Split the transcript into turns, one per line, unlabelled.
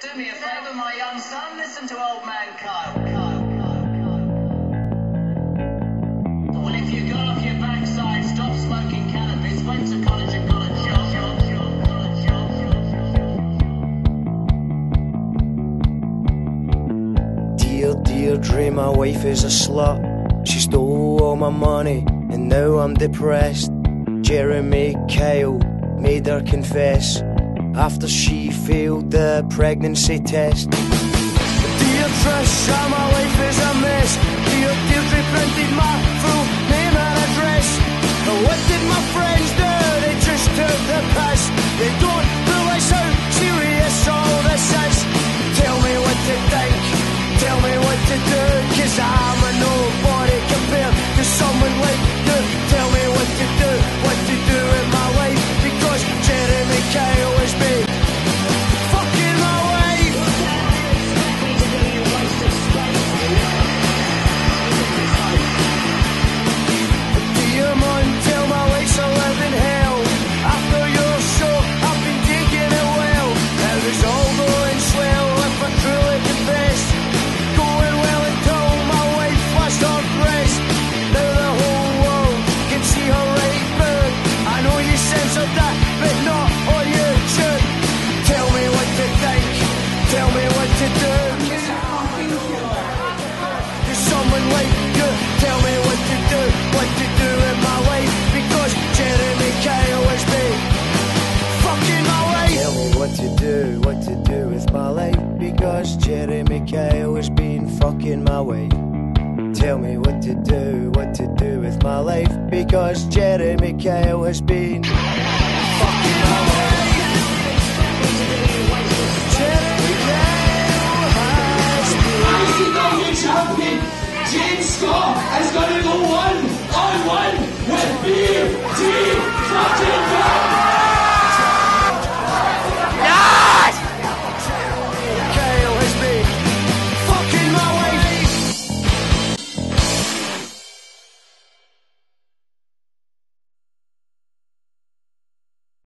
Do me a favour, my young son. Listen to old man Kyle. Well, if you got off your backside, stop smoking cannabis, went to college and got a job, job.
Dear, dear Dre, my wife is a slut. She stole all my money, and now I'm depressed. Jeremy Kyle made her confess after she failed the pregnancy test. Because Jeremy Kyle has been fucking my way. Tell me what to do, what to do with my life. Because Jeremy Kyle has been fucking my way. Jeremy Kyle has been.
Champion James Scott is going to go one on one with Beer